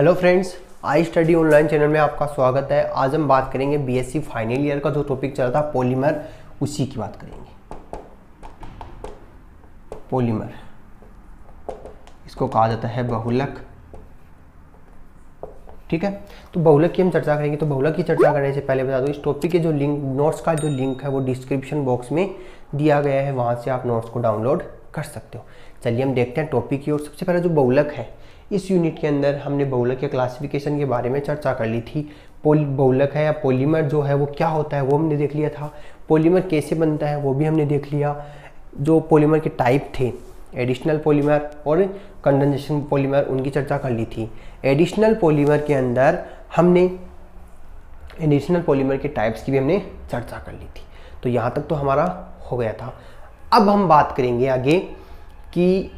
Hello friends I study online channel में आपका स्वागत है। आज हम बात करेंगे बीएससी फाइनल ईयर का जो टॉपिक चल रहा था पॉलीमर उसी की बात करेंगे। पॉलीमर इसको कहा जाता है बहुलक। ठीक है? तो बहुलक की हम चर्चा करेंगे। तो बहुलक की चर्चा करने से पहले बता दो, इस टॉपिक के जो लिंक नोट्स का जो लिंक है, वो डिस्क्रिप्शन बॉक्स में दिया गया है। वहाँ से आप नोट्स को डाउनलोड कर सकते हो। चलिए हम देखते हैं टॉपिक की और सबसे पहले जो बहुलक है इस यूनिट के अंदर हमने बहुलक के क्लासिफिकेशन के बारे में चर्चा कर ली थी। पोल बहुलक है या पोलीमर जो है वो क्या होता है वो हमने देख लिया था। पोलीमर कैसे बनता है वो भी हमने देख लिया। जो पोलीमर के टाइप थे एडिशनल पॉलीमर और कंडेंसेशन पॉलीमर उनकी चर्चा कर ली थी। एडिशनल पॉलीमर के अंदर हमने एडिशनल पॉलीमर के टाइप्स की भी हमने चर्चा कर ली थी। तो यहाँ तक तो हमारा हो गया था। अब हम बात करेंगे आगे कि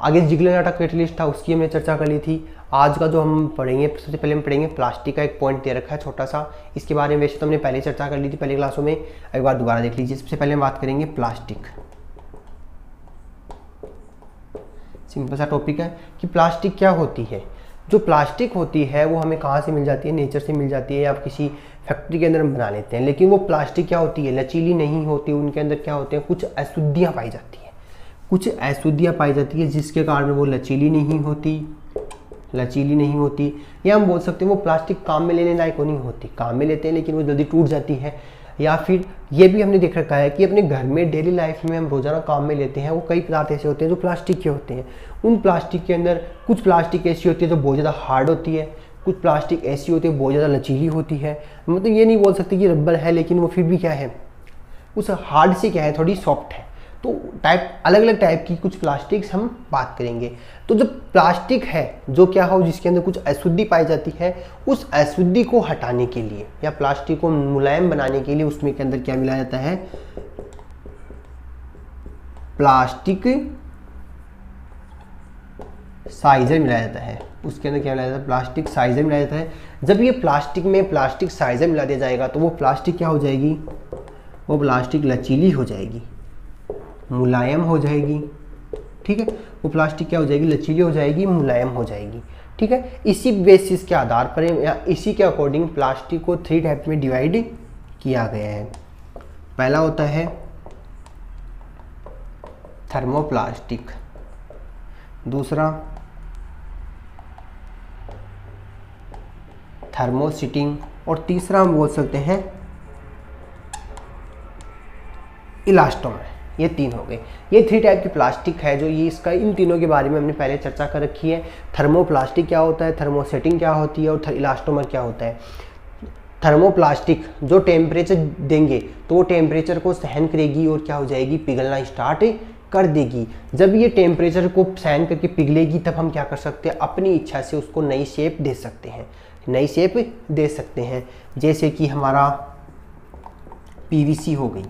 आगे जिगलर डाटा कैटलिस्ट था, उसकी हमने चर्चा कर ली थी। आज का जो हम पढ़ेंगे, सबसे पहले हम पढ़ेंगे प्लास्टिक का एक पॉइंट दे रखा है छोटा सा। इसके बारे में वैसे तो हमने पहले चर्चा कर ली थी, पहले क्लासों में। एक बार दोबारा देख लीजिए। सबसे पहले हम बात करेंगे प्लास्टिक। सिंपल सा टॉपिक है कि प्लास्टिक क्या होती है? जो प्लास्टिक होती है, वो हमें कहाँ से मिल जाती है? नेचर से मिल जाती है या किसी फैक्ट्री के अंदर हम बना लेते हैं। लेकिन वो प्लास्टिक क्या होती है? लचीली नहीं होती, उनके अंदर क्या होते हैं? कुछ अशुद्धियाँ पाई जाती है। कुछ अशुद्धियाँ पाई जाती है जिसके कारण वो लचीली नहीं होती, लचीली नहीं होती। या हम बोल सकते हैं वो प्लास्टिक काम में लेने लायक नहीं होती, काम में लेते हैं लेकिन वो जल्दी टूट जाती है। या फिर ये भी हमने देख रखा है कि अपने घर में डेली लाइफ में हम रोज़ाना काम में लेते हैं, वो कई पदार्थ ऐसे होते हैं जो प्लास्टिक के होते हैं। उन प्लास्टिक के अंदर कुछ प्लास्टिक ऐसी होती है जो बहुत ज़्यादा हार्ड होती है, कुछ प्लास्टिक ऐसी होती है बहुत ज़्यादा लचीली होती है। मतलब ये नहीं बोल सकते कि रबर है लेकिन वो फिर भी क्या है, उस हार्ड से क्या है, थोड़ी सॉफ्ट है। तो टाइप अलग अलग टाइप की कुछ प्लास्टिक्स हम बात करेंगे। तो जो प्लास्टिक है, जो क्या हो, जिसके अंदर कुछ अशुद्धि पाई जाती है, उस अशुद्धि को हटाने के लिए या प्लास्टिक को मुलायम बनाने के लिए उसमें के अंदर क्या मिलाया जाता है? प्लास्टिक साइजर मिलाया जाता है। उसके अंदर क्या मिलाया जाता है? प्लास्टिक साइजर मिलाया जाता है। जब ये प्लास्टिक में प्लास्टिक साइजर मिला दिया जाएगा तो वो प्लास्टिक क्या हो जाएगी? वो प्लास्टिक लचीली हो जाएगी। मुलायम हो जाएगी। ठीक है? वो प्लास्टिक क्या हो जाएगी? लचीली हो जाएगी, मुलायम हो जाएगी। ठीक है? इसी बेसिस के आधार पर या इसी के अकॉर्डिंग प्लास्टिक को थ्री टाइप में डिवाइड किया गया है। पहला होता है थर्मोप्लास्टिक दूसरा थर्मोसिटिंग और तीसरा हम बोल सकते हैं इलास्टोमर ये तीन हो गए। ये थ्री टाइप की प्लास्टिक है जो ये इसका, इन तीनों के बारे में हमने पहले चर्चा कर रखी है। थर्मोप्लास्टिक क्या होता है? थर्मोसेटिंग क्या होती है? और इलास्टोमर क्या होता है? थर्मोप्लास्टिक जो टेम्परेचर देंगे तो वो टेम्परेचर को सहन करेगी और क्या हो जाएगी? पिघलना स्टार्ट कर देगी। जब ये टेम्परेचर को सहन करके पिघलेगी, तब हम क्या कर सकते हैं? अपनी इच्छा से उसको नई शेप दे सकते हैं। नई शेप दे सकते हैं। जैसे कि हमारा पीवीसी हो गई।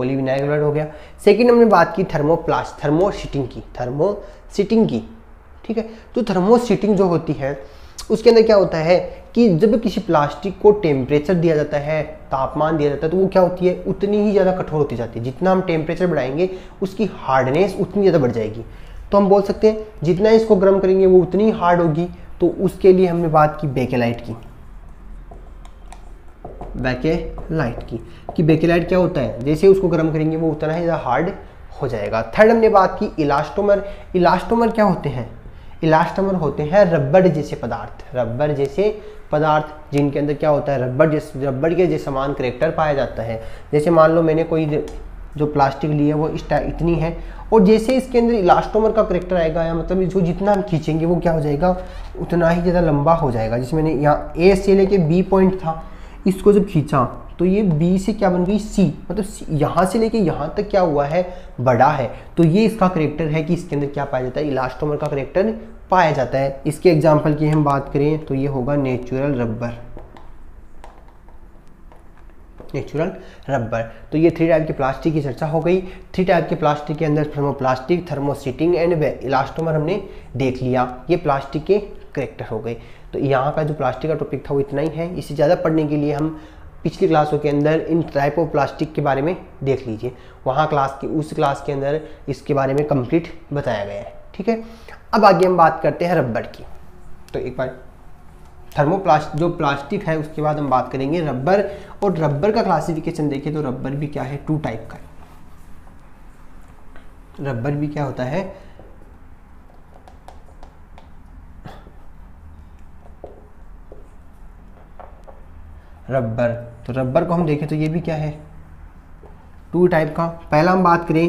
पॉलीविनाइल हो गया। सेकंड हमने बात की थर्मोप्लास्ट थर्मोसीटिंग की थर्मोसीटिंग की, ठीक है? तो थर्मोसीटिंग जो होती है, उसके अंदर क्या होता है कि जब किसी प्लास्टिक को टेम्परेचर दिया जाता है, तापमान दिया जाता है तो वो क्या होती है? उतनी ही ज़्यादा कठोर होती जाती है। जितना हम टेम्परेचर बढ़ाएँगे, उसकी हार्डनेस उतनी ज़्यादा बढ़ जाएगी। तो हम बोल सकते हैं, जितना इसको गर्म करेंगे, वो उतनी हार्ड होगी। तो उसके लिए हमने बात की बेकेलाइट की। बैकेलाइट की, कि बेकेलाइट क्या होता है? जैसे उसको गर्म करेंगे, वो उतना ही ज़्यादा हार्ड हो जाएगा। थर्ड हमने बात की इलास्टोमर इलास्टोमर क्या होते हैं? इलास्टोमर होते हैं रबड़ जैसे पदार्थ। रबड़ जैसे पदार्थ जिनके अंदर क्या होता है? रबड़ जैसे रबड़ के जैसे समान करेक्टर पाया जाता है। जैसे मान लो मैंने कोई जो प्लास्टिक ली है, वो इस इतनी है। और जैसे इसके अंदर इलास्टोमर का करेक्टर आएगा, या मतलब जो जितना हम खींचेंगे, वो क्या हो जाएगा? उतना ही ज़्यादा लंबा हो जाएगा, जिसमें मैंने यहाँ ए से लेके बी पॉइंट था। इसको जब खींचा तो ये बी से क्या बन गई? सी मतलब यहाँ से लेके यहाँ तक क्या हुआ है? बड़ा है। तो ये इसका करेक्टर है कि इसके अंदर क्या पाया जाता है? इलास्टोमर का करेक्टर पाया जाता है। इसके एग्ज़ाम्पल की हम बात करें तो ये होगा नेचुरल रबर नेचुरल रबर तो ये थ्री टाइप के प्लास्टिक की चर्चा हो गई। थ्री टाइप के प्लास्टिक के अंदर थर्मोप्लास्टिक थर्मोसिटिंग एंड इलास्टोमर हमने देख लिया। ये प्लास्टिक के करेक्टर हो गए। तो यहाँ का जो प्लास्टिक का टॉपिक था वो इतना ही है। इससे ज़्यादा पढ़ने के लिए हम पिछली क्लासों के अंदर इन टाइप ऑफ़ प्लास्टिक के बारे में देख लीजिए। वहाँ क्लास की, उस क्लास के अंदर इसके बारे में कंप्लीट बताया गया है। ठीक है? अब आगे हम बात करते हैं रबर की। तो एक बार थर्मोप्लास्ट जो प्लास्टिक है, उसके बाद हम बात करेंगे रबर। और रबर का क्लासिफिकेशन देखें तो रबर भी क्या है? टू टाइप का रबर भी क्या होता है? रबर। तो रबर को हम देखें तो ये भी क्या है? टू टाइप का। पहला हम बात करें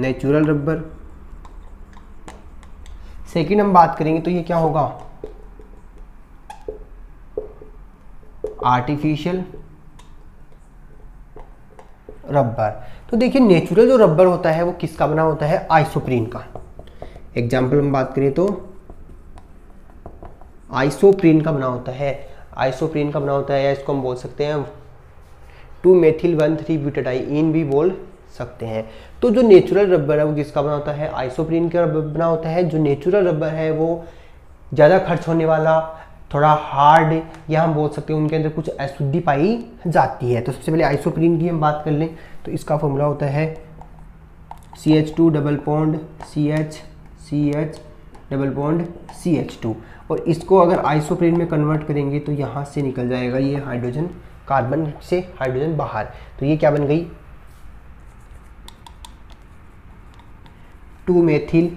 नेचुरल रबर सेकंड हम बात करेंगे तो ये क्या होगा? आर्टिफिशियल रबर तो देखिए नेचुरल जो रबर होता है, वो किसका बना होता है? आइसोप्रीन का। एग्ज़ाम्पल हम बात करें तो आइसोप्रीन का बना होता है। आइसोप्रीन का बना होता है या इसको हम बोल सकते हैं two methyl one three butadiene भी बोल सकते हैं। तो जो नेचुरल रबर है, वो किसका बना होता है? आइसोप्रीन का रबर बना होता है। जो नेचुरल रबर है, वो ज़्यादा खर्च होने वाला, थोड़ा हार्ड या हम बोल सकते हैं उनके अंदर कुछ अशुद्धि पाई जाती है। तो सबसे पहले आइसोप्रीन की हम बात कर लें तो इसका फॉर्मूला होता है C H two double bond C H C H double bond C H two और इसको अगर आइसोप्रीन में कन्वर्ट करेंगे तो यहाँ से निकल जाएगा ये हाइड्रोजन, कार्बन से हाइड्रोजन बाहर। तो ये क्या बन गई? Two methyl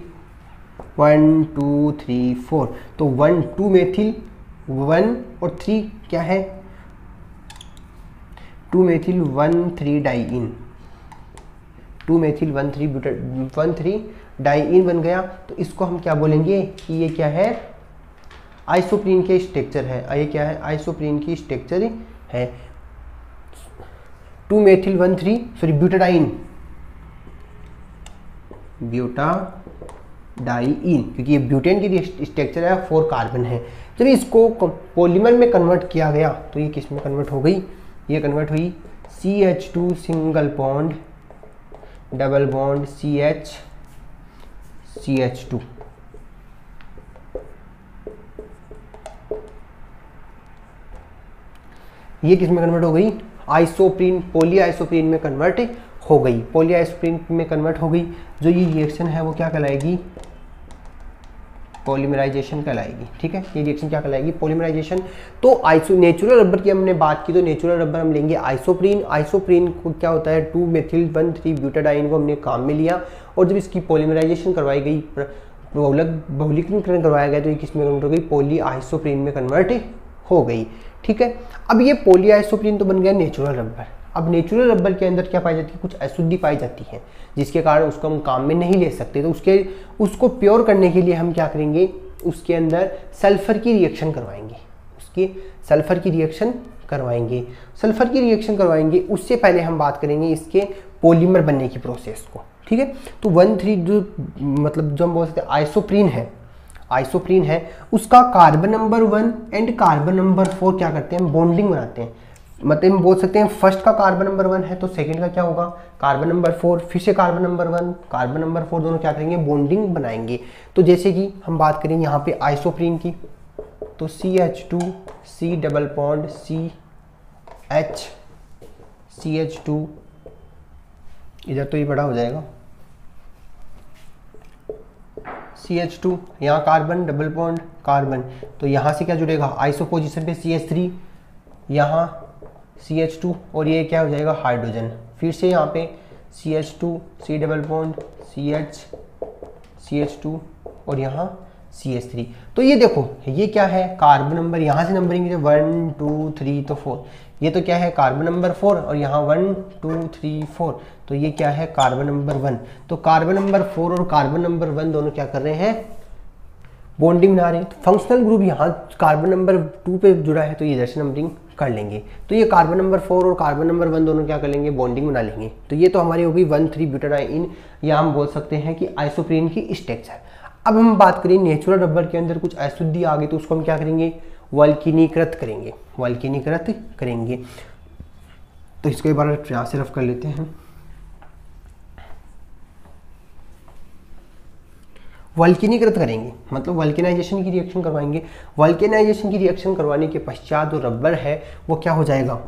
one, two, three, four. तो वन, टू मेथिल वन और थ्री क्या है? Two methyl one, three diene two methyl one, three one, three diene बन गया तो इसको हम क्या बोलेंगे कि ये क्या है? आइसोप्रीन के स्ट्रक्चर है। ये क्या है? आइसोप्रीन की स्ट्रक्चर है। Two methyl one three sorry butadiene. Butadiene, क्योंकि ये ब्यूटेन की स्ट्रक्चर है फोर कार्बन है। जब इसको पॉलीमर में कन्वर्ट किया गया तो ये किसमें कन्वर्ट हो गई? ये कन्वर्ट हुई C H two single bond double bond C H C H two ये किसमें कन्वर्ट हो गई? आइसोप्रीन पोली आइसोप्रीन में कन्वर्ट हो गई। पोली आइसोप्रीन में कन्वर्ट हो गई। जो ये रिएक्शन है, वो क्या कहलाएगी? पॉलीमराइजेशन कहलाएगी, ठीक है? ये रिएक्शन क्या कहलाएगी? पॉलीमराइजेशन तो आइसो नेचुरल रबर की हमने बात की तो नेचुरल रबर हम लेंगे आइसोप्रीन आइसोप्रीन को क्या होता है? Two methyl one three butadiene को हमने काम में लिया और जब इसकी पॉलीमराइजेशन करवाई गई बहुलीकरण करवाया गया तो ये किसमें कन्वर्ट हो गई? पोली आइसोप्रीन में कन्वर्ट हो गई, ठीक है? अब ये पोली पोलियाइसोप्रीन तो बन गया नेचुरल रबर अब नेचुरल रबर के अंदर क्या पाई जाती है? कुछ अशुद्धि पाई जाती है, जिसके कारण उसको हम काम में नहीं ले सकते। तो उसके, उसको प्योर करने के लिए हम क्या करेंगे? उसके अंदर सल्फ़र की रिएक्शन करवाएँगे। उसके सल्फ़र की रिएक्शन करवाएँगे। सल्फ़र की रिएक्शन करवाएँगे, उससे पहले हम बात करेंगे इसके पोलीमर बनने की प्रोसेस को। ठीक है? तो वन थ्री जो मतलब जो हम बोल सकते हैं आइसोप्रीन है। आइसोप्रीन है, उसका carbon number one and carbon number four क्या करते हैं? बॉन्डिंग बनाते हैं। मतलब बोल सकते हैं फ़र्स्ट का कार्बन नंबर वन है तो सेकंड का क्या होगा? कार्बन नंबर फोर फिर से carbon number one carbon number four दोनों क्या करेंगे? बॉन्डिंग बनाएँगे। तो जैसे कि हम बात करें यहाँ पे आइसोप्रीन की तो C H two C double bond C H C H two इधर तो ये बड़ा हो जाएगा। सी एच टू यहाँ कार्बन डबल पॉन्ड कार्बन तो यहाँ से क्या जुड़ेगा? आइसो पोजिशन पे सी एच थ्री यहाँ सी एच टू और ये क्या हो जाएगा हाइड्रोजन फिर से यहाँ पे C H two C double bond C H C H two और यहाँ सी एच थ्री तो ये देखो, ये क्या है? कार्बन नंबर यहाँ से नंबरिंग वन टू थ्री तो फोर ये तो क्या है? कार्बन नंबर फोर और यहाँ वन टू थ्री फोर तो ये क्या है? कार्बन नंबर वन तो कार्बन नंबर फोर और कार्बन नंबर वन दोनों क्या कर रहे हैं? बॉन्डिंग बना रहे हैं. तो फंक्शनल ग्रुप यहाँ कार्बन नंबर टू पे जुड़ा है तो ये इधर से नंबरिंग कर लेंगे। तो ये कार्बन नंबर फोर और कार्बन नंबर वन दोनों क्या कर लेंगे? बॉन्डिंग बना लेंगे। तो ये तो हमारी होगी वन थ्री ब्यूटाडाइन या हम बोल सकते हैं कि आइसोप्रीन की स्ट्रक्चर अब हम बात करें नेचुरल रबर के अंदर कुछ अशुद्धि आ गई तो उसको हम क्या करेंगे? वल्किनीकृत करेंगे। वल्किनीकृत करेंगे। तो इसको एक बार से रफ कर लेते हैं। वल्किनीकृत करेंगे। मतलब वल्किनाइजेशन की रिएक्शन करवाएँगे। वल्किनाइजेशन की रिएक्शन करवाने के पश्चात जो रबर है, वो क्या हो जाएगा?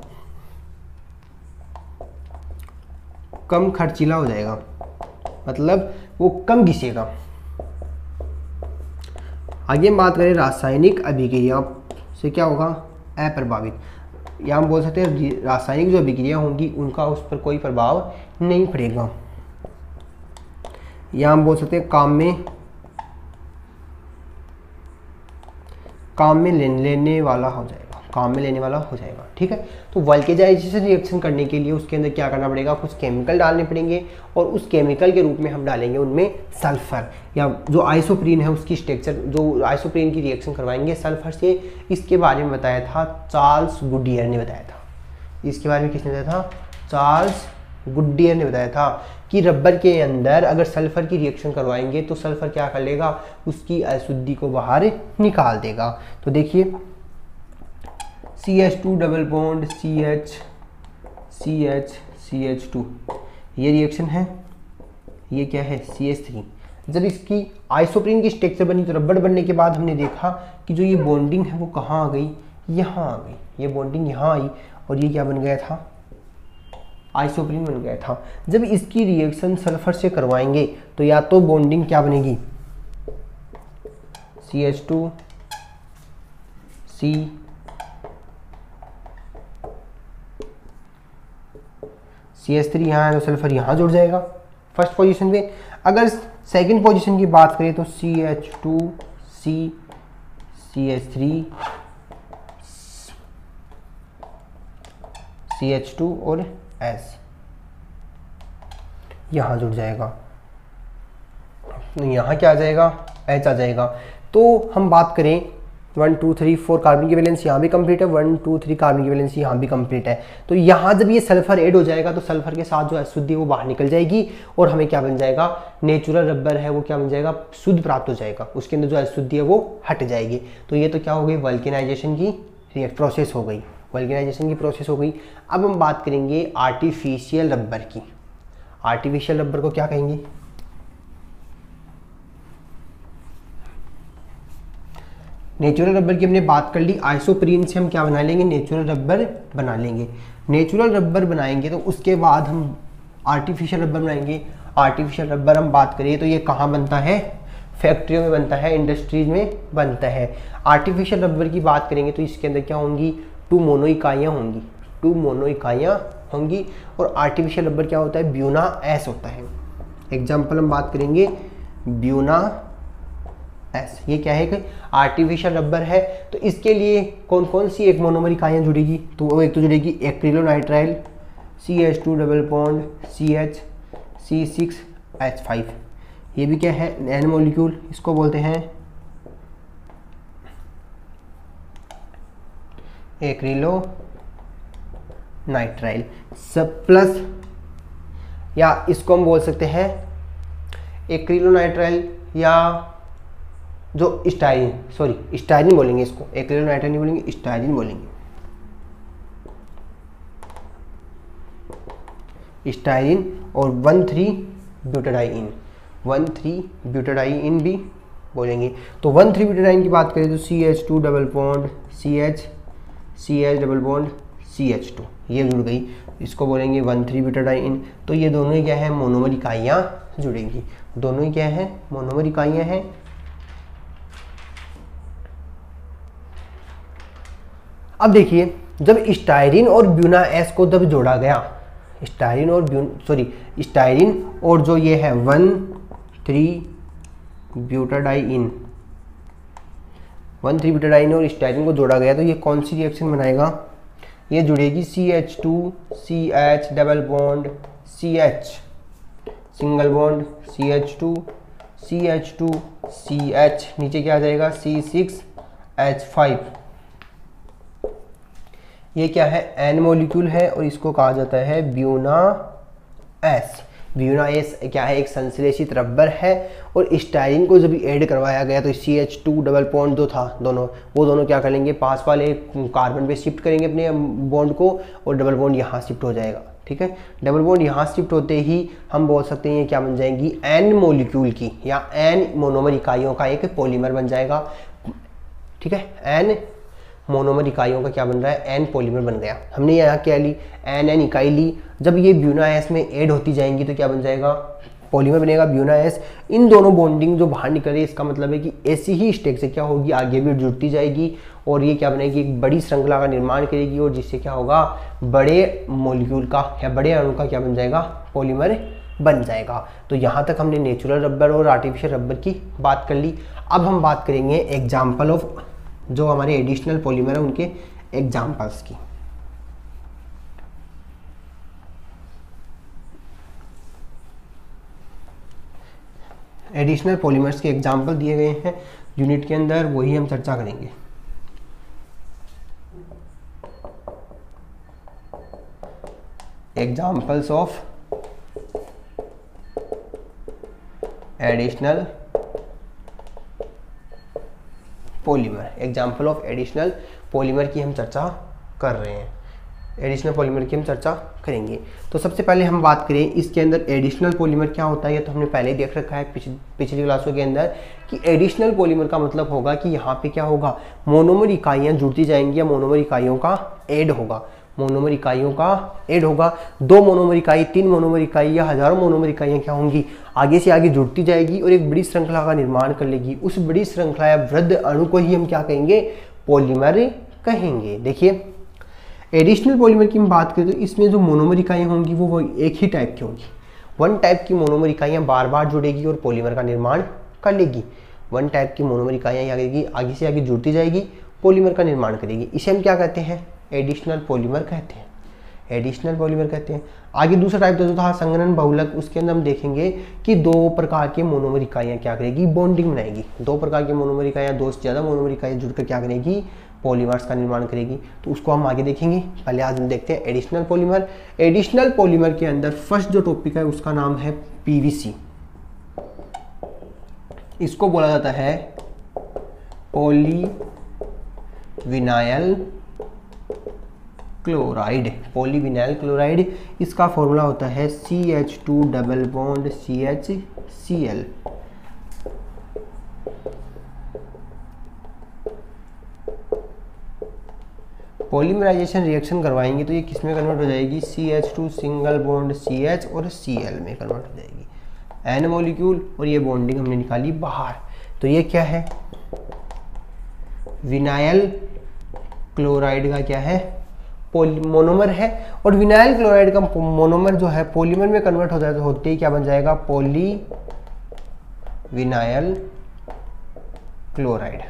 कम खर्चीला हो जाएगा। मतलब वो कम घिसेगा। आगे हम बात करें रासायनिक अभिक्रिया से क्या होगा? अप्रभावित। या हम बोल सकते हैं रासायनिक जो अभिक्रिया होंगी, उनका उस पर कोई प्रभाव नहीं पड़ेगा। या हम बोल सकते हैं काम में काम में लेने लेने वाला हो जाएगा। काम में लेने वाला हो जाएगा, ठीक है? तो वल्केजाइजेशन रिएक्शन करने के लिए उसके अंदर क्या करना पड़ेगा? कुछ केमिकल डालने पड़ेंगे और उस केमिकल के रूप में हम डालेंगे उनमें सल्फ़र या जो आइसोप्रीन है उसकी स्ट्रक्चर जो आइसोप्रीन की रिएक्शन करवाएँगे सल्फ़र से। इसके बारे में बताया था चार्ल्स गुडियर ने बताया था। इसके बारे में किसने बताया था? चार्ल्स गुडियर ने बताया था कि रबर के अंदर अगर सल्फ़र की रिएक्शन करवाएँगे तो सल्फ़र क्या कर लेगा? उसकी अशुद्धि को बाहर निकाल देगा। तो देखिए C H two double bond C H C H C H two ये रिएक्शन है, ये क्या है? सी एच थ्री जब इसकी आइसोप्रीन की स्ट्रक्चर बनी तो रबड़ बनने के बाद हमने देखा कि जो ये बॉन्डिंग है, वो कहाँ आ गई? यहाँ आ गई। ये बॉन्डिंग यहाँ आई, और ये क्या बन गया था? आइसोप्रीन बन गया था। जब इसकी रिएक्शन सल्फ़र से करवाएँगे तो या तो बॉन्डिंग क्या बनेगी? C H two C C S three यहाँ है तो सल्फ़र यहाँ जुड़ जाएगा। फ़र्स्ट पोजीशन पे, अगर सेकंड पोजीशन की बात करें तो C H two C C H three C H two और एस यहाँ जुड़ जाएगा। यहाँ क्या आ जाएगा? एच आ जाएगा। तो हम बात करें one two three four carbon की वैलेंस यहाँ भी कंप्लीट है वन टू थ्री कार्बन की वैलेंस यहाँ भी कंप्लीट है। तो यहाँ जब ये सल्फ़र ऐड हो जाएगा तो सल्फ़र के साथ जो अशुद्धि वो बाहर निकल जाएगी और हमें क्या बन जाएगा? नेचुरल रबर है, वो क्या बन जाएगा? शुद्ध प्राप्त हो जाएगा। उसके अंदर जो अशुद्धि है, वो हट जाएगी। तो ये तो क्या हो गई? वल्केनाइजेशन की प्रोसेस हो गई। वल्केनाइजेशन की प्रोसेस हो गई। अब हम बात करेंगे आर्टिफिशियल रबर की। आर्टिफिशियल रबर को क्या कहेंगे? नेचुरल रबर की हमने बात कर ली। आइसोप्रीन से हम क्या बना लेंगे? नेचुरल रबर बना लेंगे। नेचुरल रबर बनाएँगे तो उसके बाद हम आर्टिफिशियल रबर बनाएँगे। आर्टिफिशियल रबर हम बात करिए तो ये कहाँ बनता है? फैक्ट्रियों में बनता है इंडस्ट्रीज़ में बनता है। आर्टिफिशियल रबर की बात करेंगे तो इसके अंदर क्या होंगी? टू मोनो इकाइयाँ होंगी। टू मोनो इकाइयाँ होंगी और आर्टिफिशियल रबर क्या होता है? ब्यूना एस होता है। एग्ज़ाम्पल हम बात करेंगे। Buna S. ये क्या है कि आर्टिफिशियल रबर है तो इसके लिए कौन कौन सी एक मोनोमर इकाइयाँ जुड़ेगी? तो वो एक तो जुड़ेगी acrylonitrile C H two double bond C H C six H five ये भी क्या है? एन मोलिक्यूल इसको बोलते हैं एक्रिलो नाइट्राइल। सब प्लस, या इसको हम बोल सकते हैं एक्रिलो नाइट्राइल, या जो स्टाइरिन सॉरी स्टाइरिन बोलेंगे इसको। एक्रिलो नाइट्राइल नहीं बोलेंगे स्टाइरिन बोलेंगे। स्टाइरिन और one three butadiene. One three butadiene भी बोलेंगे। तो वन थ्री ब्यूटाडाइन की बात करें तो C H two double bond C H C H double bond C H two ये जुड़ गई। इसको बोलेंगे वन थ्री ब्यूटाडाइन तो ये दोनों ही क्या है? मोनोमर इकाइयाँ जुड़ेंगी। दोनों ही क्या है? मोनोमर इकाइयाँ हैं। अब देखिए, जब स्टायरिन और ब्यूना एस को जब जोड़ा गया स्टायरिन और ब्यून सॉरी स्टायरिन और जो ये है one three butadiene one three butadiene और स्टायरिन को जोड़ा गया तो ये कौन सी रिएक्शन बनाएगा? ये जुड़ेगी C H two C H double bond C H single bond C H two C H two C H नीचे क्या आ जाएगा? सी सिक्स एच फाइव ये क्या है? एन मोलिक्यूल है और इसको कहा जाता है ब्यूना एस ब्यूना एस क्या है, एक संश्लेषित रबर है और स्टाइलिन को जब ऐड करवाया गया तो C H two double bond जो था दोनों, वो दोनों क्या करेंगे, पास वाले कार्बन पे शिफ्ट करेंगे अपने बॉन्ड को और डबल बॉन्ड यहाँ शिफ्ट हो जाएगा, ठीक है? डबल बॉन्ड यहाँ शिफ्ट होते ही हम बोल सकते हैं क्या बन जाएँगी एन मोलिक्यूल की, या एन मोनोमर इकाइयों का एक पॉलीमर बन जाएगा, ठीक है? एन मोनोमर इकाइयों का क्या बन रहा है? एन पॉलीमर बन गया। हमने यहाँ क्या ली? एन एन इकाई ली। जब ये ब्यूना एस में ऐड होती जाएँगी तो क्या बन जाएगा? पॉलीमर बनेगा ब्यूना एस इन दोनों बॉन्डिंग जो बाहर निकल रही है, इसका मतलब है कि ऐसी ही स्टेक से क्या होगी? आगे भी जुड़ती जाएगी और ये क्या बनेगी? एक बड़ी श्रृंखला का निर्माण करेगी और जिससे क्या होगा? बड़े मोलिक्यूल का या बड़े अणु का क्या बन जाएगा? पॉलीमर बन जाएगा। तो यहाँ तक हमने नेचुरल रबर और आर्टिफिशियल रबर की बात कर ली। अब हम बात करेंगे एग्ज़ाम्पल ऑफ़ जो हमारे एडिशनल पॉलीमर है, उनके एग्जाम्पल्स की। एडिशनल पॉलीमर्स के एग्ज़ाम्पल दिए गए हैं। यूनिट के अंदर वही हम चर्चा करेंगे। Examples of additional polymer example of additional polymer की हम चर्चा कर रहे हैं। एडिशनल पॉलीमर की हम चर्चा करेंगे। तो सबसे पहले हम बात करें इसके अंदर एडिशनल पॉलीमर क्या होता है? ये तो हमने पहले ही देख रखा है पिछ, पिछली क्लासों के अंदर कि एडिशनल पॉलीमर का मतलब होगा कि यहाँ पे क्या होगा? मोनोमर इकाइयाँ जुड़ती जाएँगी या मोनोमर इकाइयों का एड होगा। मोनोमर इकाइयों का एड होगा। दो मोनोमर इकाई तीन मोनोमर इकाई या हज़ारों मोनोमर इकाइयाँ क्या होंगी? आगे से आगे जुड़ती जाएगी और एक बड़ी श्रृंखला का निर्माण कर लेगी। उस बड़ी श्रृंखला या वृद्ध अणु को ही हम क्या कहेंगे? पॉलीमर कहेंगे। देखिए एडिशनल पॉलीमर की हम बात करें तो इसमें जो मोनोमर इकाइयाँ होंगी वो, एक ही टाइप की होंगी। वन टाइप की मोनोमर इकाइयाँ बार बार जुड़ेगी और पॉलीमर का निर्माण कर लेगी। वन टाइप की मोनोमर इकाइयाँ आगे से आगे जुड़ती जाएगी पॉलीमर का निर्माण करेगी। इसे हम क्या कहते हैं? एडिशनल पॉलीमर कहते हैं। एडिशनल पॉलीमर कहते हैं। आगे दूसरा टाइप जो था संगनन बहुलक, उसके अंदर हम देखेंगे कि दो प्रकार के मोनोमर इकाइयाँ क्या करेगी? बॉन्डिंग बनाएगी। दो प्रकार के मोनोमर इकाइयाँ, दो से ज़्यादा मोनोमर इकाइयाँ जुड़कर क्या करेगी? पॉलीमर्स का निर्माण करेगी। तो उसको हम आगे देखेंगे। पहले आज हम देखते हैं एडिशनल पॉलीमर एडिशनल पॉलीमर के अंदर फ़र्स्ट जो टॉपिक है, उसका नाम है पीवीसी इसको बोला जाता है poly vinyl chloride polyvinyl chloride इसका फॉर्मूला होता है C H two double bond C H C L polymerization reaction करवाएँगे तो ये किसमें कन्वर्ट हो जाएगी? C H two single bond C H और सी एल में कन्वर्ट हो जाएगी। एन मॉलिक्यूल और ये बॉन्डिंग हमने निकाली बाहर। तो ये क्या है? विनाइल क्लोराइड का क्या है? मोनोमर है और विनाइल क्लोराइड का मोनोमर जो है पॉलीमर में कन्वर्ट हो जाए तो होते ही, क्या बन जाएगा? Poly vinyl chloride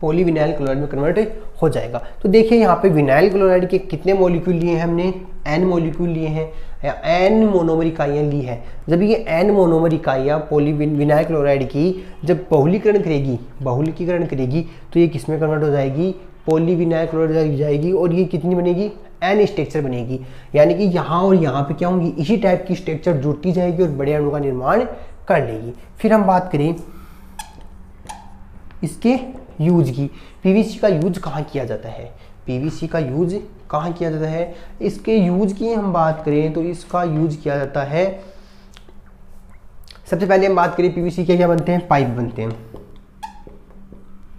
polyvinyl chloride में कन्वर्ट हो जाएगा। तो देखिए, यहाँ पे विनाइल क्लोराइड के कितने मॉलिक्यूल लिए हैं हमने? एन मॉलिक्यूल लिए हैं, या एन मोनोमर इकाइयाँ ली है। जब ये एन मोनोमर इकाइयाँ पोली विनाइल क्लोराइड की जब बहुलीकरण करेगी बहुलीकरण करेगी तो ये किसमें कन्वर्ट हो जाएगी? पॉलीविनाइल क्लोराइड जाएगी और ये कितनी बनेगी? एन स्ट्रक्चर बनेगी। यानी कि यहाँ और यहाँ पे क्या होंगी? इसी टाइप की स्ट्रक्चर जुड़ती जाएगी और बड़े अणु का निर्माण कर लेगी। फिर हम बात करें इसके यूज़ की। पीवीसी का यूज़ कहाँ किया जाता है? पीवीसी का यूज़ कहाँ किया जाता है? इसके यूज़ की हम बात करें तो इसका यूज़ किया जाता है। सबसे पहले हम बात करें पीवीसी के क्या बनते हैं? पाइप बनते हैं।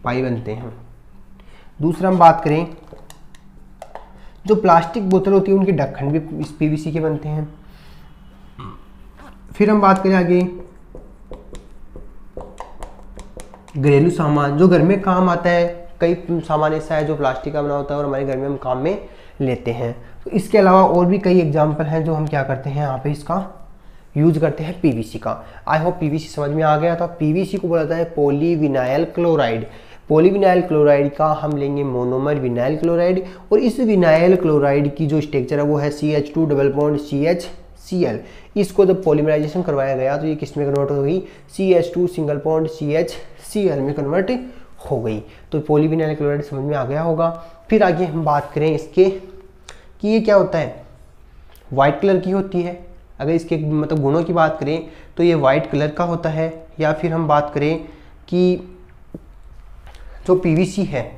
पाइप बनते हैं। दूसरा हम बात करें, जो प्लास्टिक बोतल होती है, उनके ढक्कन भी इस पीवीसी के बनते हैं। फिर हम बात करें आगे, घरेलू सामान, जो घर में काम आता है, कई सामान ऐसा है जो प्लास्टिक का बना होता है और हमारे घर में हम काम में लेते हैं। तो इसके अलावा और भी कई एग्ज़ाम्पल हैं जो हम क्या करते हैं, यहाँ पे इसका यूज़ करते हैं पीवीसी का। आई होप पीवीसी समझ में आ गया था। पीवीसी को बोला जाता है पोलीविनाइल क्लोराइड पोलीविनाइल क्लोराइड का हम लेंगे मोनोमर विनाइल क्लोराइड और इस विनाइल क्लोराइड की जो स्ट्रक्चर है वो है C H two double point C H C L इसको जब पॉलीमराइजेशन करवाया गया तो ये किसमें कन्वर्ट हो गई? C H two single point C H C L में कन्वर्ट हो गई। तो पोलीविनाइल क्लोराइड समझ में आ गया होगा। फिर आगे हम बात करें इसके कि ये क्या होता है? वाइट कलर की होती है। अगर इसके मतलब गुणों की बात करें तो ये वाइट कलर का होता है या फिर हम बात करें कि जो पीवीसी है,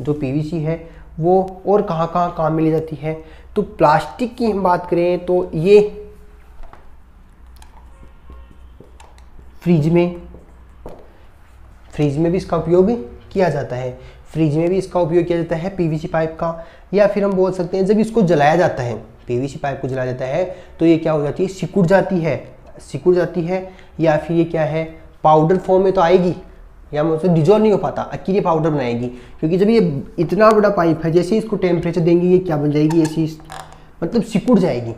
जो पीवीसी है, वो और कहाँ कहाँ काम में ली जाती है? तो प्लास्टिक की हम बात करें तो ये फ्रिज में फ्रिज में भी इसका उपयोग किया जाता है। फ्रिज में भी इसका उपयोग किया जाता है पीवीसी पाइप का, या फिर हम बोल सकते हैं जब इसको जलाया जाता है पीवीसी पाइप को जलाया जाता है तो ये क्या हो जाती है? सिकुड़ जाती है। सिकुड़ जाती है या फिर ये क्या है? पाउडर फॉर्म में तो आएगी। या मैं उससे डिजोल्व नहीं हो पाता अकेले पाउडर बनाएगी। क्योंकि जब ये इतना बड़ा पाइप है, जैसे इसको टेम्परेचर देंगे, ये क्या बन जाएगी? ऐसी मतलब सिकुड़ जाएगी।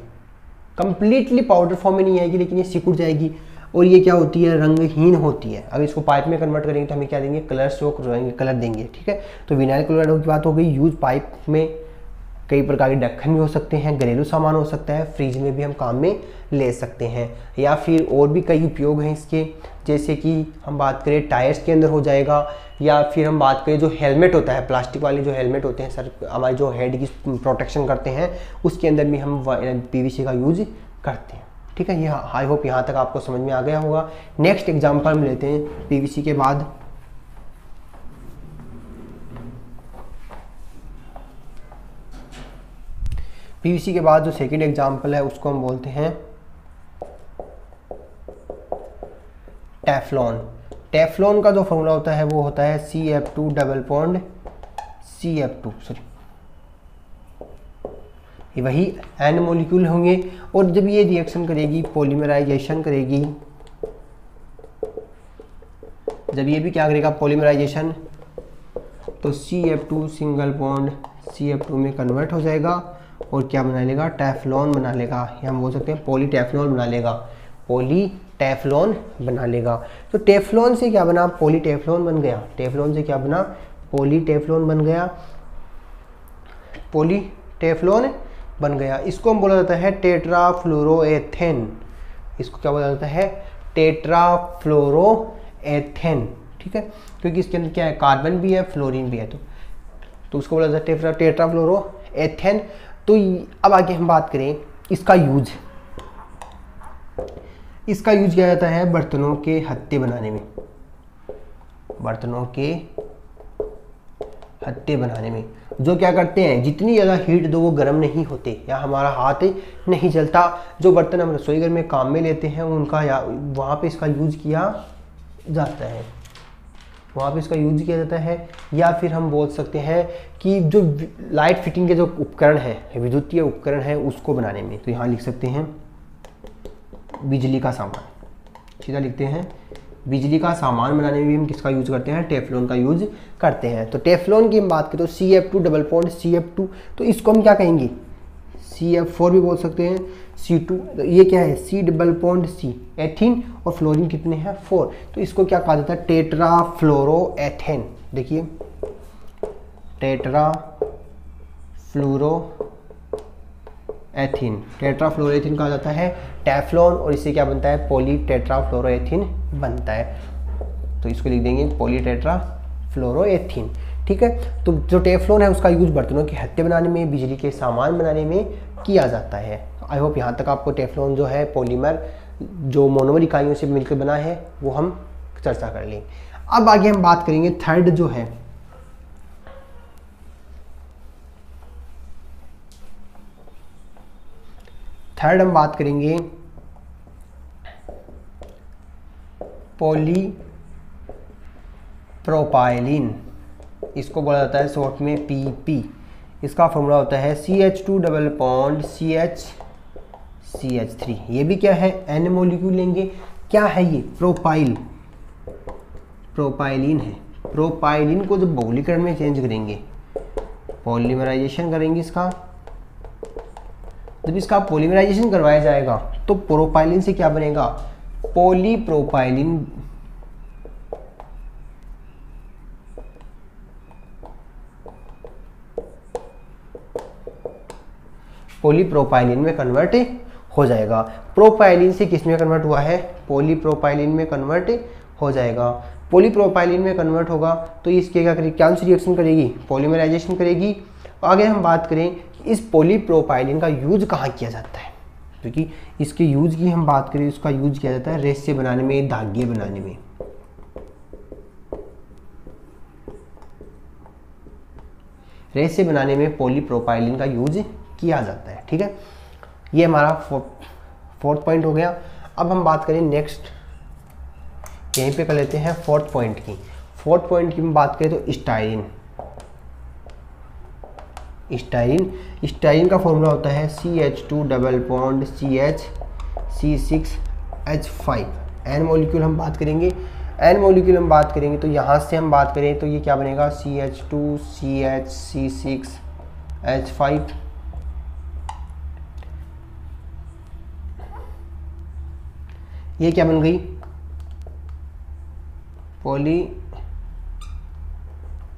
कंप्लीटली पाउडर फॉर्म में नहीं आएगी, लेकिन ये सिकुड़ जाएगी। और ये क्या होती है? रंगहीन होती है। अगर इसको पाइप में कन्वर्ट करेंगे तो हमें क्या देंगे? कलर स्ट्रोक कलर देंगे, ठीक है? तो विनाइल क्लोराइड की बात हो गई। यूज़ पाइप में कई प्रकार के ढक्कन भी हो सकते हैं, घरेलू सामान हो सकता है, फ्रिज में भी हम काम में ले सकते हैं। या फिर और भी कई उपयोग हैं इसके, जैसे कि हम बात करें टायर्स के अंदर हो जाएगा, या फिर हम बात करें जो हेलमेट होता है, प्लास्टिक वाले जो हेलमेट होते हैं, सर, हमारे जो हेड की प्रोटेक्शन करते हैं, उसके अंदर भी हम पीवीसी का यूज़ करते हैं। ठीक है ये आई होप यहाँ तक आपको समझ में आ गया होगा। नेक्स्ट एग्ज़ाम्पल हम लेते हैं पीवीसी के बाद। पीवीसी के बाद जो सेकेंड एग्ज़ाम्पल है, उसको हम बोलते हैं टेफ्लॉन टेफ्लॉन का जो फॉर्मूला होता है, वो होता है C F two double bond C F two sorry वही एन मोलिक्यूल होंगे और जब ये रिएक्शन करेगी पॉलीमराइजेशन करेगी, जब ये भी क्या करेगा पॉलीमराइजेशन तो C F two single bond C F two में कन्वर्ट हो जाएगा। और क्या बना लेगा? टैफलॉन बना लेगा, या हम बोल सकते हैं पोली टैफलॉन बना लेगा। पोली टैफलॉन बना लेगा। तो टेफ्लॉन से क्या बना? पोली टेफ्लॉन बन गया। टेफ्लॉन से क्या बना? पोली टेफ्लॉन बन गया। पोली टेफ्लॉन बन गया। इसको हम बोला जाता है टेट्रा फ्लोरोएथेन इसको क्या बोला जाता है? टेट्रा फ्लोरोएथेन ठीक है? क्योंकि इसके अंदर क्या है? कार्बन भी है फ्लोरीन भी है। तो तो उसको बोला जाता है टेट्रा टेट्रा फ्लोरो एथेन तो अब आगे हम बात करें, इसका यूज़। इसका यूज़ किया जाता है? बर्तनों के हत्ते बनाने में। बर्तनों के हत्ते बनाने में। जो क्या करते हैं, जितनी ज़्यादा हीट दो वो गर्म नहीं होते, या हमारा हाथ नहीं जलता। जो बर्तन हम रसोई घर में काम में लेते हैं, उनका या वहाँ पे इसका यूज़ किया जाता है। वहाँ पे इसका यूज़ किया जाता है, या फिर हम बोल सकते हैं कि जो लाइट फिटिंग के जो उपकरण है, विद्युतीय उपकरण है, उसको बनाने में। तो यहाँ लिख सकते हैं, बिजली का सामान। सीधा लिखते हैं, बिजली का सामान बनाने में भी हम किसका यूज़ करते हैं? टेफ्लॉन का यूज़ करते हैं। तो टेफ्लॉन की हम बात करें तो C F two double point C F two तो इसको हम क्या कहेंगे? सी एफ़ फोर भी बोल सकते हैं सी टू तो ये क्या है? C double point C ethene और फ्लोरिन कितने हैं? फोर तो इसको क्या कहा जाता है? टेट्रा फ्लोरो एथेन देखिए tetra fluoro ethene tetra fluoroethene कहा जाता है? टैफ्लॉन और इससे क्या बनता है? पोली टेट्रा फ्लोरोएथिन बनता है। तो इसको लिख देंगे पोली टेट्रा फ्लोरोएथिन ठीक है? तो जो टेफ्लॉन है, उसका यूज़ बर्तनों के हत्ते बनाने में, बिजली के सामान बनाने में किया जाता है। आई होप यहाँ तक आपको टेफ्लॉन जो है पॉलीमर जो मोनोमर इकाइयों से मिलकर बना है, वो हम चर्चा कर लें। अब आगे हम बात करेंगे थर्ड जो है। थर्ड हम बात करेंगे पोली प्रोपाइलिन इसको बोला जाता है शॉर्ट में पीपी इसका फॉर्मूला होता है C H two double bond C H C H three ये भी क्या है? एन मोलिक्यूल लेंगे। क्या है ये? प्रोपाइल प्रोपाइलिन है। प्रोपाइलिन को जब बहुलीकरण में चेंज करेंगे पॉलीमराइजेशन करेंगे इसका। जब इसका पॉलीमराइजेशन करवाया जाएगा तो प्रोपाइलिन से क्या बनेगा? पॉलीप्रोपाइलिन पॉलीप्रोपाइलिन में कन्वर्ट हो जाएगा। प्रोपाइलिन से किसमें कन्वर्ट हुआ है? पोलीप्रोपाइलिन में कन्वर्ट हो जाएगा। पोलीप्रोपाइलिन में कन्वर्ट होगा तो इसके क्या करेगी? क्या सी रिएक्शन करेगी? पॉलीमराइजेशन करेगी। आगे हम बात करें इस पॉलीप्रोपाइलिन का यूज़ कहाँ किया जाता है? क्योंकि इसके यूज़ की हम बात करें, उसका यूज़ किया जाता है रेसे बनाने में, धागे बनाने में। रेसे बनाने में पॉलीप्रोपाइलिन का यूज़ किया जाता है, ठीक है? ये हमारा फोर्थ पॉइंट हो गया। अब हम बात करें नेक्स्ट यहीं पे कर लेते हैं फोर्थ पॉइंट की। फोर्थ पॉइंट की हम बात करें तो स्टाइलिन स्टाइरिन स्टाइरिन का फॉर्मूला होता है C H two double bond C H C six H five N molecule हम बात करेंगे। एन मोलिक्यूल हम बात करेंगे तो यहाँ से हम बात करें तो ये क्या बनेगा? C H two C H C six H five ये क्या बन गई? पोली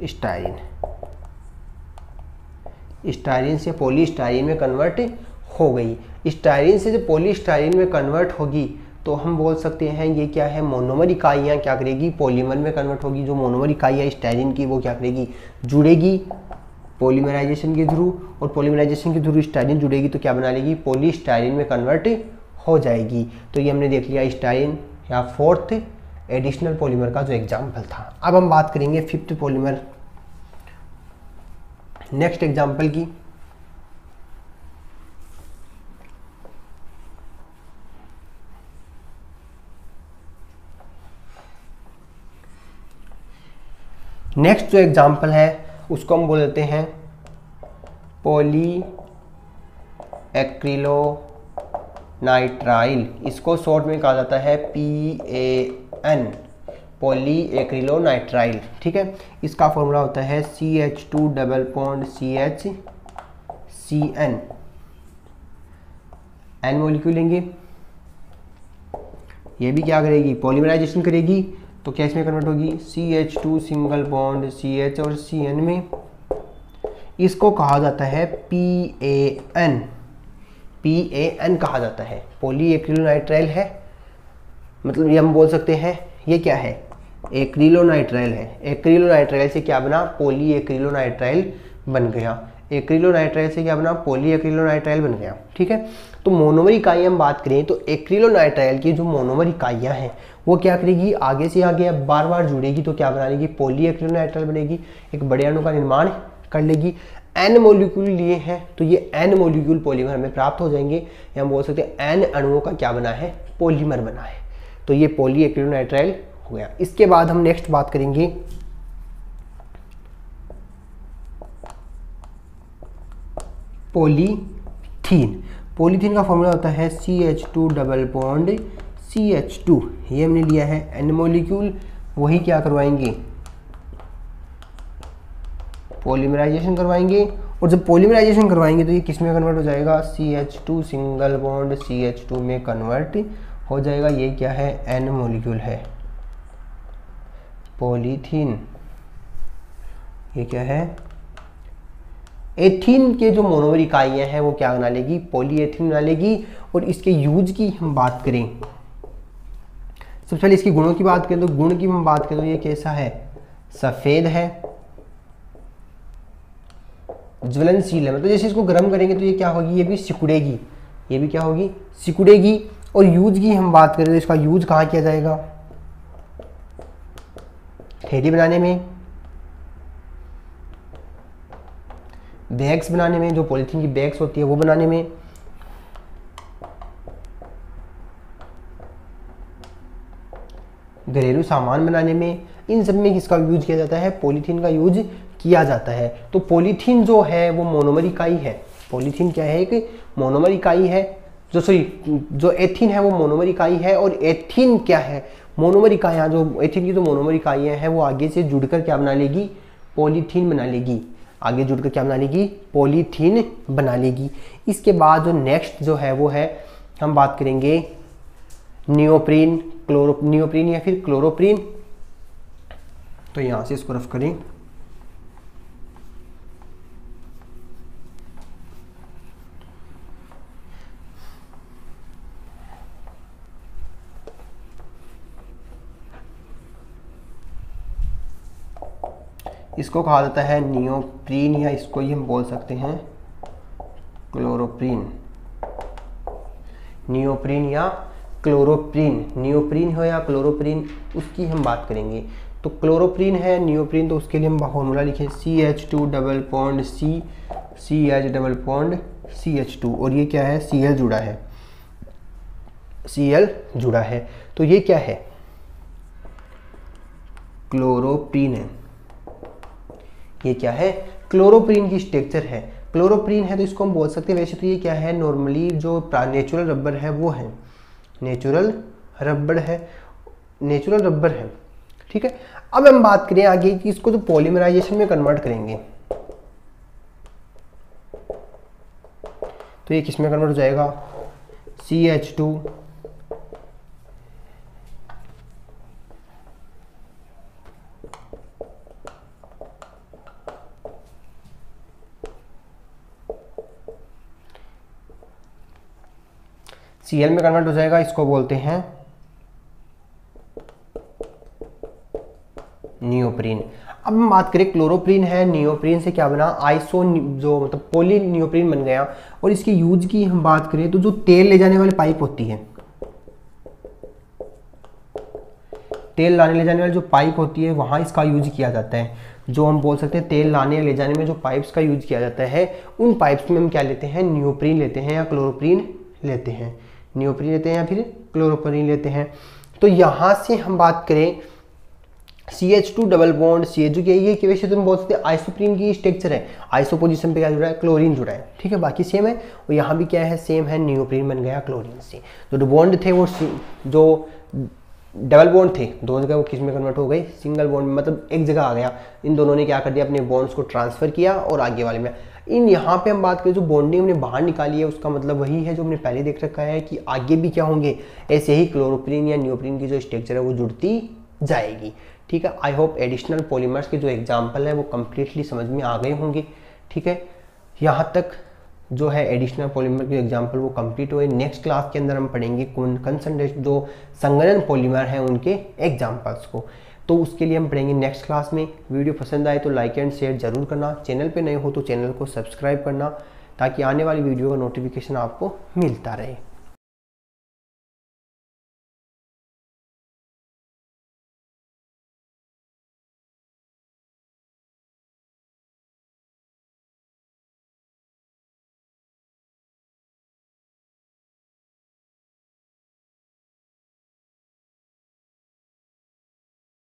स्टाइरिन स्टाइरिन से पोली में कन्वर्ट हो गई। स्टाइरिन से जब पोली में कन्वर्ट होगी तो हम बोल सकते हैं ये क्या है? मोनोमर इकाइयाँ क्या करेगी? पॉलीमर में कन्वर्ट होगी। जो मोनोमर इकाइयाँ स्टाइरिन की, वो क्या करेगी? जुड़ेगी पॉलीमराइजेशन के थ्रू, और पॉलीमराइजेशन के थ्रू स्टाइरिन जुड़ेगी तो क्या बना लेगी? पोली में कन्वर्ट हो जाएगी। तो ये हमने देख लिया स्टाइन या फोर्थ एडिशनल पॉलीमर का जो एग्ज़ाम्पल था। अब हम बात करेंगे फिफ्थ पॉलीमर। नेक्स्ट एग्ज़ाम्पल की। नेक्स्ट जो एग्ज़ाम्पल है, उसको हम बोल देते हैं पोली एक्रिलो नाइट्राइल, इसको शॉर्ट में कहा जाता है P A N poly acrylonitrile ठीक है? इसका फॉर्मूला होता है C H two double bond C H C N N molecule लेंगे। ये भी क्या करेगी? पॉलीमराइजेशन करेगी। तो क्या इसमें कन्वर्ट होगी? C H two single bond C H और सी एन में। इसको कहा जाता है P A N P A N कहा जाता है। पोली एक्रिलोनाइट्राइल है। मतलब ये हम बोल सकते हैं, ये क्या है? एक्रिलोनाइट्राइल है। एक्रिलोनाइट्राइल से क्या बना? पोली एक्रिलोनाइट्राइल बन गया। एक्रिलोनाइट्राइल से क्या बना? पोली एक्रिलोनाइट्राइल बन गया। ठीक है? तो मोनोमर इकाई हम बात करें तो एक्रिलोनाइट्राइल की जो मोनोमर इकाइयाँ हैं, वो क्या करेगी? आगे से आगे अब बार बार जुड़ेगी तो क्या बना लेगी पोली एक्रिलोनाइट्राइल बनेगी। एक बड़े अणु का निर्माण कर लेगी। एन मोलिक्यूल लिए हैं तो ये एन मोलिक्यूल पॉलीमर हमें प्राप्त हो जाएँगे। या हम बोल सकते हैं एन अणुओं का क्या बना है? पॉलीमर बना है। तो ये पोली एक्रिलोनाइट्राइल हो गया। इसके बाद हम नेक्स्ट बात करेंगे। पोलीथीन पोलीथीन का फॉर्मूला होता है C H two double bond C H two ये हमने लिया है एन मोलिक्यूल वही क्या करवाएँगे? पॉलीमराइजेशन करवाएँगे और जब पॉलीमराइजेशन करवाएँगे तो ये किसमें कन्वर्ट हो जाएगा? C H two single bond C H two में कन्वर्ट हो जाएगा। ये क्या है? एन मोलिक्यूल है। पॉलीथीन ये क्या है? एथीन के जो मोनोमर इकाइयाँ हैं, वो क्या बना लेगी? पॉलीएथीन बना लेगी। और इसके यूज़ की हम बात करें। सबसे पहले इसके गुणों की बात करें तो गुण की हम बात करें तो ये कैसा है? सफ़ेद है। ज्वलनशील है। मतलब जैसे इसको गर्म करेंगे तो ये क्या होगी? ये भी सिकुड़ेगी। ये भी क्या होगी? सिकुड़ेगी। और यूज़ की हम बात करें तो इसका यूज़ कहाँ किया जाएगा? थैली बनाने में। बैग्स बनाने में, जो पॉलीथीन की बैग्स होती है वो बनाने में। घरेलू सामान बनाने में। इन सब में किसका यूज़ किया जाता है? पॉलीथीन का यूज़ किया जाता है। तो पॉलीथीन जो है, वो मोनोमर इकाई है। पॉलीथीन क्या है एक मोनोमर इकाई है, जो सॉरी, जो एथीन है, वो मोनोमर इकाई है। और एथीन क्या है? मोनोमर इकाइयाँ जो एथीन की जो मोनोमर इकाइयाँ हैं, वो आगे से जुड़कर क्या बना लेगी? पॉलीथीन बना लेगी। आगे जुड़कर क्या बना लेगी? पॉलीथीन बना लेगी। इसके बाद जो नेक्स्ट जो है, वो है, हम बात करेंगे नियोप्रीन, क्लोरो, नियोप्रीन या फिर क्लोरोप्रीन। तो यहाँ से इसको रफ करें। इसको कहा जाता है नियोप्रीन या इसको ही हम बोल सकते हैं क्लोरोप्रीन नियोप्रीन या क्लोरोप्रीन नियोप्रीन हो या क्लोरोप्रीन उसकी हम बात करेंगे। तो क्लोरोप्रीन है नियोप्रीन तो उसके लिए हम फॉर्मूला लिखें C H two double bond C C H double bond C H two और ये क्या है? सी एल जुड़ा है। सी एल जुड़ा है। तो ये क्या है? क्लोरोप्रीन है। ये क्या है? क्लोरोप्रीन की स्ट्रक्चर है। क्लोरोप्रीन है तो इसको हम बोल सकते हैं, वैसे तो ये क्या है? नॉर्मली जो नेचुरल रबर है वो है। नेचुरल रबर है। नेचुरल रबर है। ठीक है? अब हम बात करें आगे कि इसको तो पॉलीमराइजेशन में कन्वर्ट करेंगे। तो ये किसमें कन्वर्ट हो जाएगा? C H two C L में कन्वर्ट हो जाएगा, इसको बोलते हैं नियोप्रीन अब हम बात करें क्लोरोप्रीन है नियोप्रीन से क्या बना? आइसो जो मतलब पोली नियोप्रीन बन गया। और इसके यूज़ की हम बात करें तो जो तेल ले जाने वाली पाइप होती है। तेल लाने ले जाने वाली जो पाइप होती है, वहाँ इसका यूज़ किया जाता है। जो हम बोल सकते हैं तेल लाने ले जाने में जो पाइप्स का यूज़ किया जाता है, उन पाइप्स में हम क्या लेते हैं? नियोप्रीन लेते हैं या क्लोरोप्रीन लेते हैं। नियोप्रीन लेते हैं या फिर क्लोरोप्रीन लेते हैं। तो यहाँ से हम बात करें C H two double bond C H क्या ये वैसे तुम बोल सकते आइसोप्रीन की स्ट्रक्चर है आइसो पोजिशन पे क्या जुड़ा है? क्लोरीन जुड़ा है। ठीक है, बाकी सेम है। और यहाँ भी क्या है? सेम है न्यूप्रीन बन गया क्लोरीन से। तो जो बॉन्ड थे वो जो डबल बॉन्ड थे, दो जगह वो किसमें कन्वर्ट हो गए सिंगल बॉन्ड मतलब एक जगह आ गया। इन दोनों ने क्या कर दिया? अपने बॉन्ड्स को ट्रांसफ़र किया और आगे वाले में इन यहाँ पे हम बात करें, जो बॉन्डिंग हमने बाहर निकाली है, उसका मतलब वही है जो हमने पहले देख रखा है कि आगे भी क्या होंगे। ऐसे ही क्लोरोप्रीन या न्यूप्रीन की जो स्ट्रक्चर है, वो जुड़ती जाएगी। ठीक है? आई होप एडिशनल पॉलीमर्स के जो एग्ज़ाम्पल है, वो कम्प्लीटली समझ में आ गए होंगे। ठीक है? यहाँ तक जो है एडिशनल पॉलीमर के एग्ज़ाम्पल वो कंप्लीट हुए। नेक्स्ट क्लास के अंदर हम पढ़ेंगे कौन कंसनट्रेट जो संगठन पॉलीमर हैं, उनके एग्जाम्पल्स को। तो उसके लिए हम पढ़ेंगे नेक्स्ट क्लास में। वीडियो पसंद आए तो लाइक एंड शेयर ज़रूर करना। चैनल पे नए हो तो चैनल को सब्सक्राइब करना ताकि आने वाली वीडियो का नोटिफिकेशन आपको मिलता रहे।